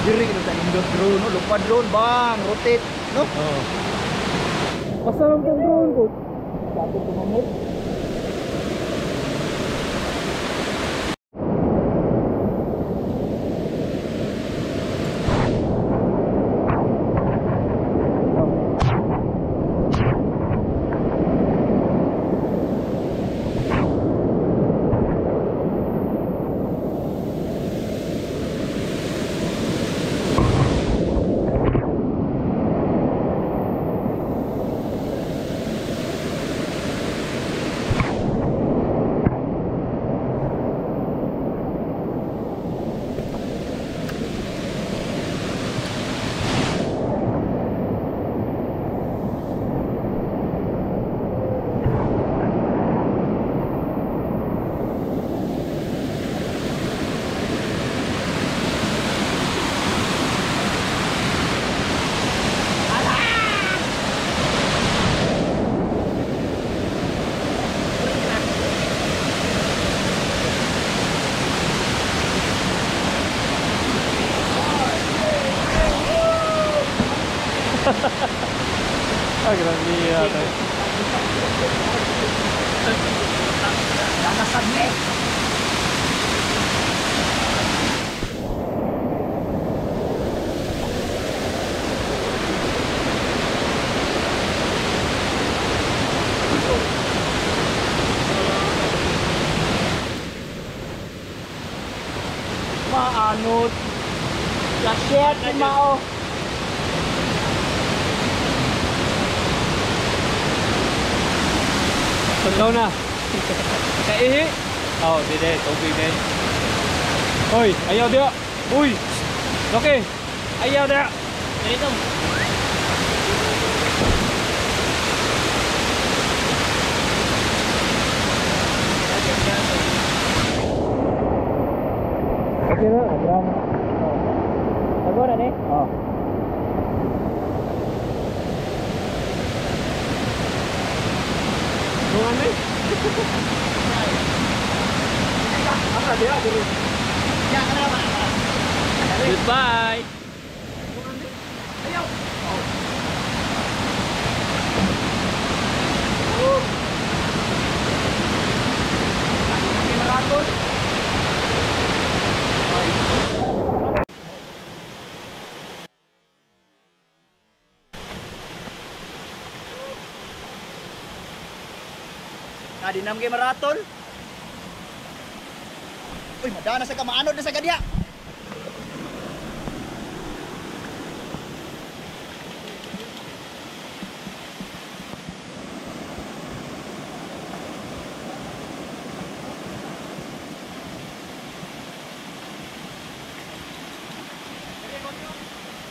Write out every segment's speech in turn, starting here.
Diri kita sa indot drone, no? lupa drone bang, rotate, no? Oo. Basta lang tong drone ko. Satu kumamot. ah, che grandiosa! Dalla Sannetta! Ma Arnold, das schert immer auf. Nakasag ni. Maanot. Lasyet ni Mao. Taglaw na. Kaihi. Oh, di di, tubig din. Hoy, ayaw dia. Uy. Okay. Ayaw dia. Dito. Okay na, abrang. Agora ni. Oh. Bungan Goodbye. Nah, Tadi 6 game maraton. Uy, madana sa kamaanod na sa gadya.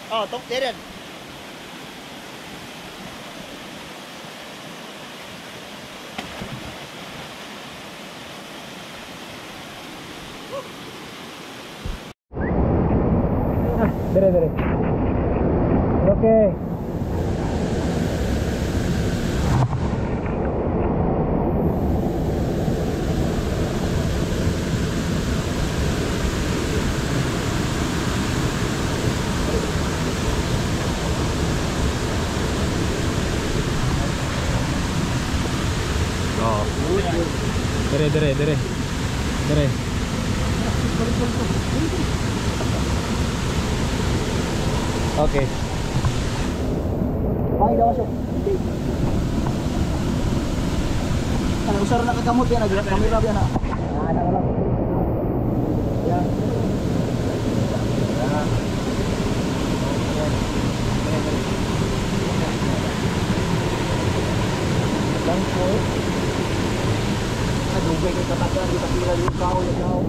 Oh, tok Darren. Dire, dire. Okay. Dere, dere, dere. Dere. Oke. Okay. Ay, masuk. Ada Ano nak ke kamu kamera Kamu ha. Ana lang. Ya. Thank you. Aduh, gue kata-kata di kau ya, kau.